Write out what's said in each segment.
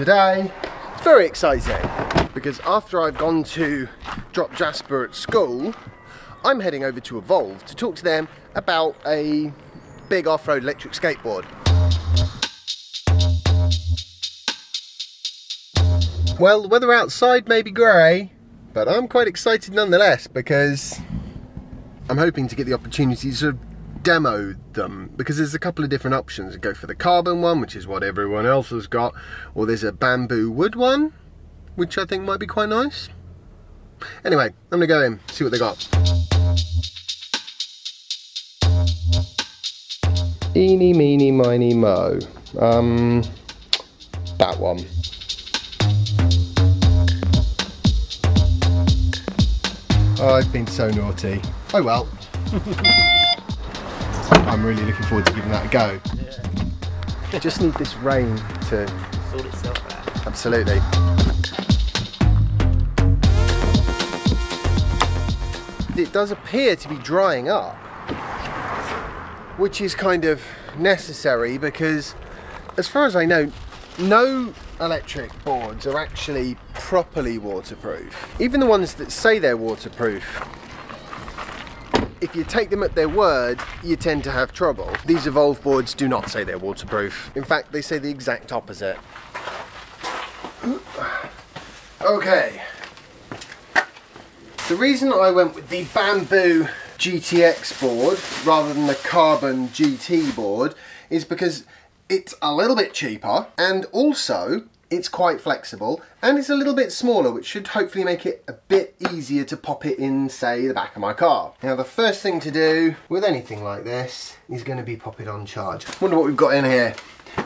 today It's very exciting because after I've gone to drop Jasper at school, I'm heading over to Evolve to talk to them about a big off-road electric skateboard. Well, the weather outside may be grey, but I'm quite excited nonetheless because I'm hoping to get the opportunity to demo them because there's a couple of different options. Go for the carbon one, which is what everyone else has got, or there's a bamboo wood one, which I think might be quite nice. Anyway, I'm gonna go in, see what they got. Eeny, meeny, miny, mo. Um, that one. Oh, I've been so naughty. Oh well. I'm really looking forward to giving that a go. Yeah. Just need this rain to sort itself out. Absolutely. It does appear to be drying up, which is kind of necessary because, as far as I know, no electric boards are actually properly waterproof. Even the ones that say they're waterproof if you take them at their word, you tend to have trouble. These Evolve boards do not say they're waterproof. In fact, they say the exact opposite. Okay. The reason I went with the bamboo GTX board rather than the carbon GT board is because it's a little bit cheaper and also it's quite flexible and it's a little bit smaller which should hopefully make it a bit easier to pop it in say the back of my car. Now the first thing to do with anything like this is going to be pop it on charge. Wonder what we've got in here.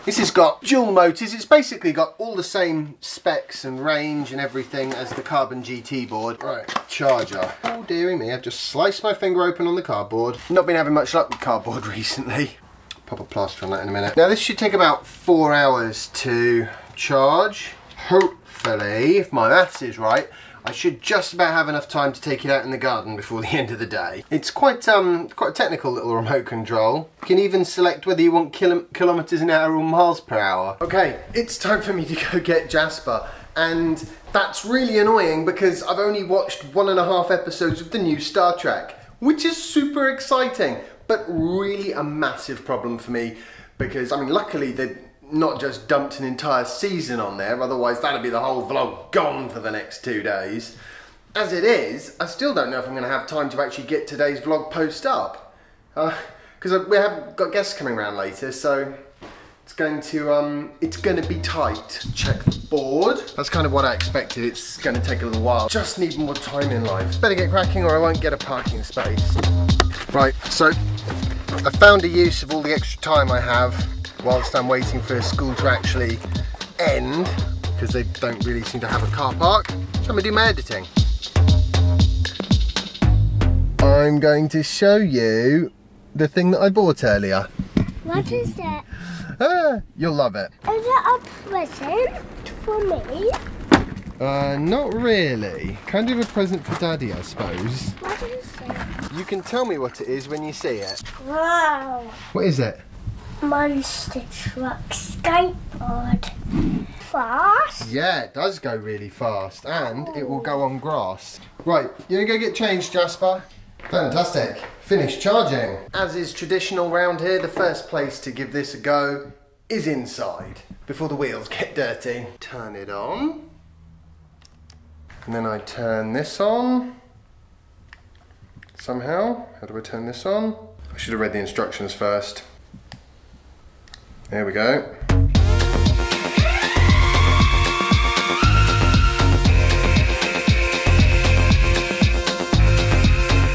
This has got dual motors, it's basically got all the same specs and range and everything as the Carbon GT board. Right, charger. Oh dearie me, I've just sliced my finger open on the cardboard. Not been having much luck with cardboard recently. Pop a plaster on that in a minute. Now this should take about four hours to charge. Hopefully, if my maths is right, I should just about have enough time to take it out in the garden before the end of the day. It's quite um quite a technical little remote control. You can even select whether you want kilo kilometers an hour or miles per hour. Okay, it's time for me to go get Jasper. And that's really annoying because I've only watched one and a half episodes of the new Star Trek, which is super exciting, but really a massive problem for me because, I mean, luckily the not just dumped an entire season on there, otherwise that'd be the whole vlog gone for the next two days. As it is, I still don't know if I'm going to have time to actually get today's vlog post up. Because uh, we have got guests coming around later, so it's going to um, it's going to be tight. Check the board. That's kind of what I expected. It's going to take a little while. Just need more time in life. Better get cracking or I won't get a parking space. Right, so I found a use of all the extra time I have whilst I'm waiting for school to actually end because they don't really seem to have a car park. So I'm gonna do my editing. I'm going to show you the thing that I bought earlier. What is that? Ah, you'll love it. Is it a present for me? Uh, not really. Kind of a present for Daddy, I suppose. What is it? You can tell me what it is when you see it. Wow. What is it? Monster truck skateboard. Fast? Yeah, it does go really fast and it will go on grass. Right, you gonna go get changed, Jasper? Fantastic. Finish charging. As is traditional round here, the first place to give this a go is inside before the wheels get dirty. Turn it on. And then I turn this on. Somehow. How do I turn this on? I should have read the instructions first. There we go.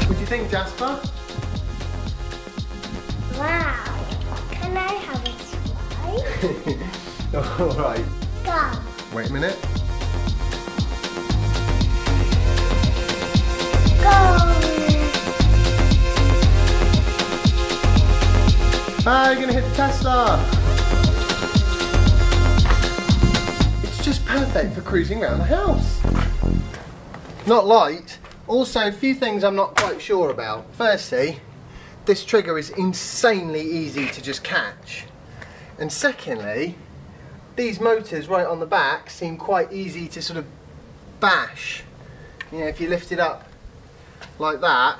What do you think, Jasper? Wow. Can I have a try? All right. Go. Wait a minute. Go. Ah, you're gonna hit the Tesla. Just perfect for cruising around the house. Not light. Also, a few things I'm not quite sure about. Firstly, this trigger is insanely easy to just catch. And secondly, these motors right on the back seem quite easy to sort of bash. You know, if you lift it up like that,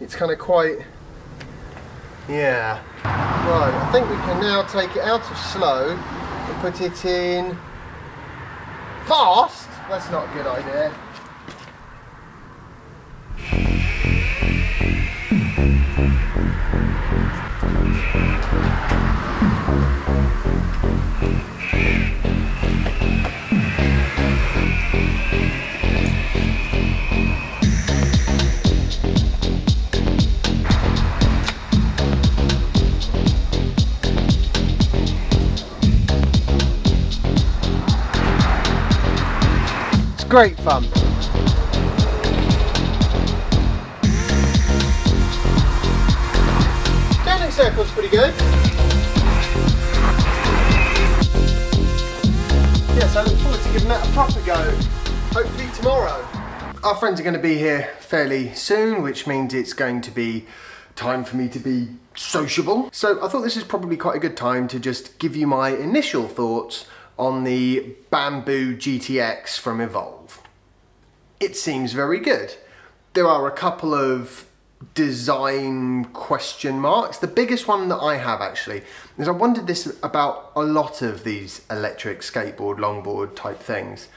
it's kind of quite, yeah. Right, I think we can now take it out of slow put it in fast. That's not a good idea. Great fun. Turning circle's pretty good. Yes, I look forward to giving that a proper go. Hopefully tomorrow. Our friends are going to be here fairly soon, which means it's going to be time for me to be sociable. So I thought this is probably quite a good time to just give you my initial thoughts on the Bamboo GTX from Evolve. It seems very good. There are a couple of design question marks. The biggest one that I have actually is I wondered this about a lot of these electric skateboard, longboard type things.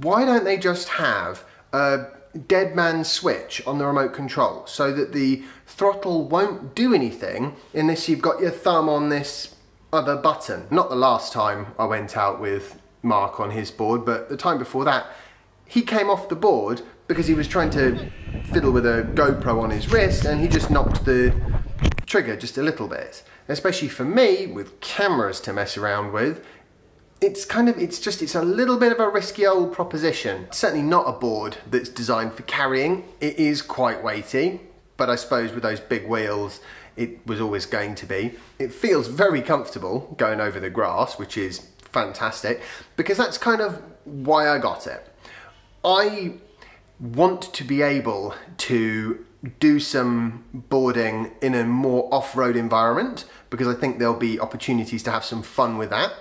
Why don't they just have a dead man switch on the remote control so that the throttle won't do anything unless you've got your thumb on this Oh, other button. Not the last time I went out with Mark on his board, but the time before that, he came off the board because he was trying to fiddle with a GoPro on his wrist and he just knocked the trigger just a little bit. Especially for me, with cameras to mess around with, it's kind of, it's just, it's a little bit of a risky old proposition. Certainly not a board that's designed for carrying. It is quite weighty, but I suppose with those big wheels, it was always going to be. It feels very comfortable going over the grass, which is fantastic, because that's kind of why I got it. I want to be able to do some boarding in a more off-road environment because I think there'll be opportunities to have some fun with that.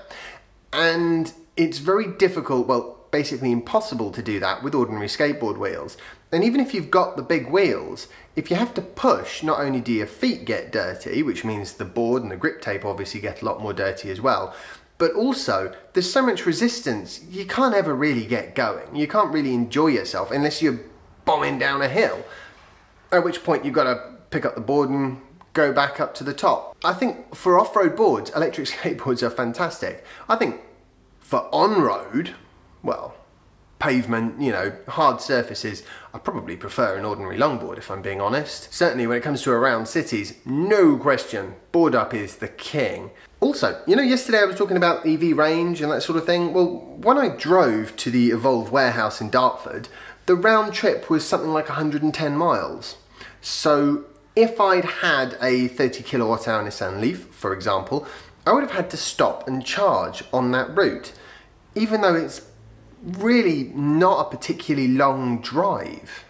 And it's very difficult, well, basically impossible to do that with ordinary skateboard wheels. And even if you've got the big wheels, if you have to push, not only do your feet get dirty, which means the board and the grip tape obviously get a lot more dirty as well, but also there's so much resistance, you can't ever really get going. You can't really enjoy yourself unless you're bombing down a hill. At which point you've got to pick up the board and go back up to the top. I think for off-road boards, electric skateboards are fantastic. I think for on-road, well, pavement, you know, hard surfaces, I probably prefer an ordinary longboard if I'm being honest. Certainly when it comes to around cities, no question, board up is the king. Also, you know, yesterday I was talking about EV range and that sort of thing. Well, when I drove to the Evolve warehouse in Dartford, the round trip was something like 110 miles. So if I'd had a 30 kilowatt hour Nissan Leaf, for example, I would have had to stop and charge on that route, even though it's really not a particularly long drive.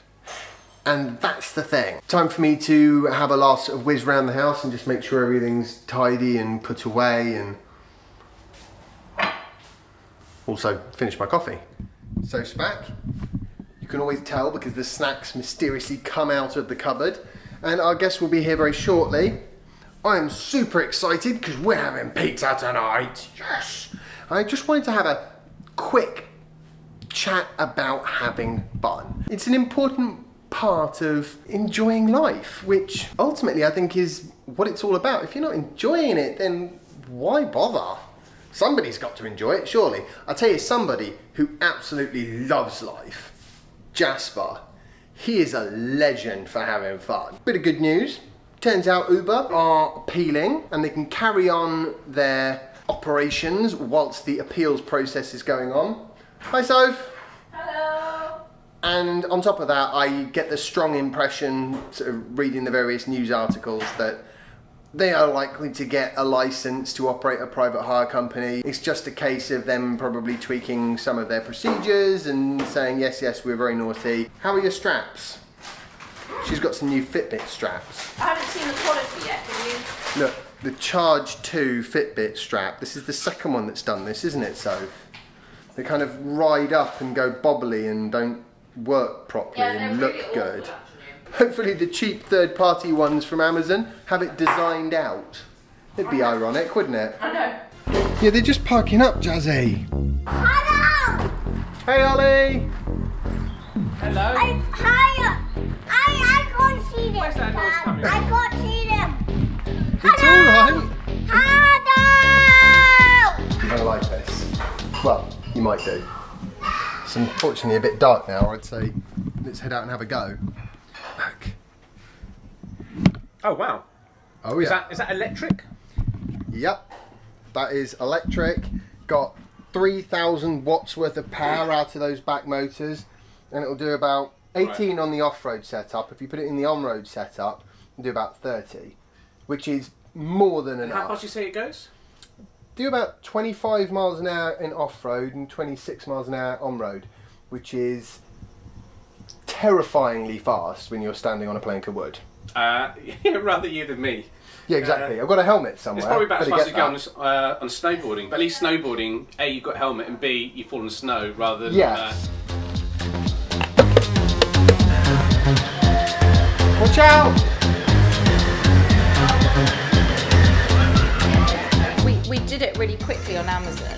And that's the thing. Time for me to have a last sort of whiz around the house and just make sure everything's tidy and put away and also finish my coffee. So Spack, you can always tell because the snacks mysteriously come out of the cupboard and our guest will be here very shortly. I am super excited because we're having pizza tonight. Yes! I just wanted to have a quick chat about having fun. It's an important part of enjoying life, which ultimately I think is what it's all about. If you're not enjoying it, then why bother? Somebody's got to enjoy it, surely. I'll tell you somebody who absolutely loves life. Jasper. He is a legend for having fun. Bit of good news. Turns out Uber are appealing and they can carry on their operations whilst the appeals process is going on. Hi Soph. Hello. And on top of that, I get the strong impression, sort of reading the various news articles, that they are likely to get a license to operate a private hire company. It's just a case of them probably tweaking some of their procedures and saying, yes, yes, we're very naughty. How are your straps? She's got some new Fitbit straps. I haven't seen the quality yet, have you? Look, the Charge 2 Fitbit strap. This is the second one that's done this, isn't it, so? They kind of ride up and go bobbly and don't work properly and look good. Hopefully the cheap third party ones from Amazon have it designed out. It'd be ironic, wouldn't it? I know. Yeah, they're just parking up, Jazzy. Hello! Hey, Ollie! Hello. I, hi! Uh, I, I can't see them. Where's that noise Dad. coming I can't see them. It's alright. Hello! You're gonna like this. Well, you might do. It's unfortunately a bit dark now. I'd say let's head out and have a go. Look. Oh wow. Oh Is that is that electric? Yep. That is electric. Got 3,000 watts worth of power out of those back motors, and it'll do about 18 on the off-road setup. If you put it in the on-road setup, it'll do about 30, which is more than enough. How fast do you say it goes? Do about 25 miles an hour in off-road and 26 miles an hour on-road, which is terrifyingly fast when you're standing on a plank of wood. Uh, yeah, rather you than me. Yeah, exactly. I've got a helmet somewhere. It's probably about as fast as you go on, uh, on snowboarding. But at least snowboarding, A, you've got a helmet, and B, you fall in snow rather than. Yes. Uh, Watch out! Did it really quickly on Amazon.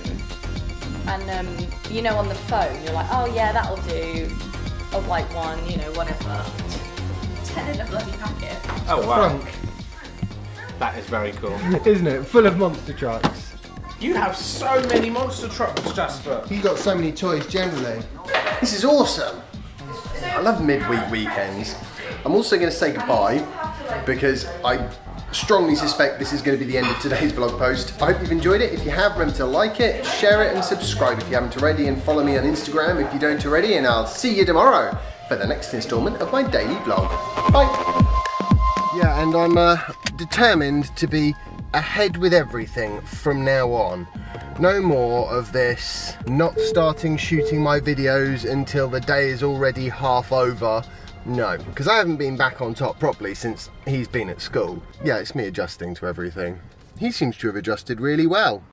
And um, you know, on the phone, you're like, oh yeah, that'll do. A white one, you know, whatever. Ten in a bloody packet. oh wow, Frunk, that is very cool. isn't it? Full of monster trucks. You have so many monster trucks, Jasper. You've got so many toys generally. This is awesome. I love midweek weekends. I'm also going to say goodbye because I strongly suspect this is going to be the end of today's vlog post. I hope you've enjoyed it. If you have, remember to like it, share it and subscribe if you haven't already and follow me on Instagram if you don't already and I'll see you tomorrow for the next instalment of my daily vlog. Bye. Yeah, and I'm uh, determined to be ahead with everything from now on. No more of this not starting shooting my videos until the day is already half over. No, because I haven't been back on top properly since he's been at school. Yeah, it's me adjusting to everything. He seems to have adjusted really well.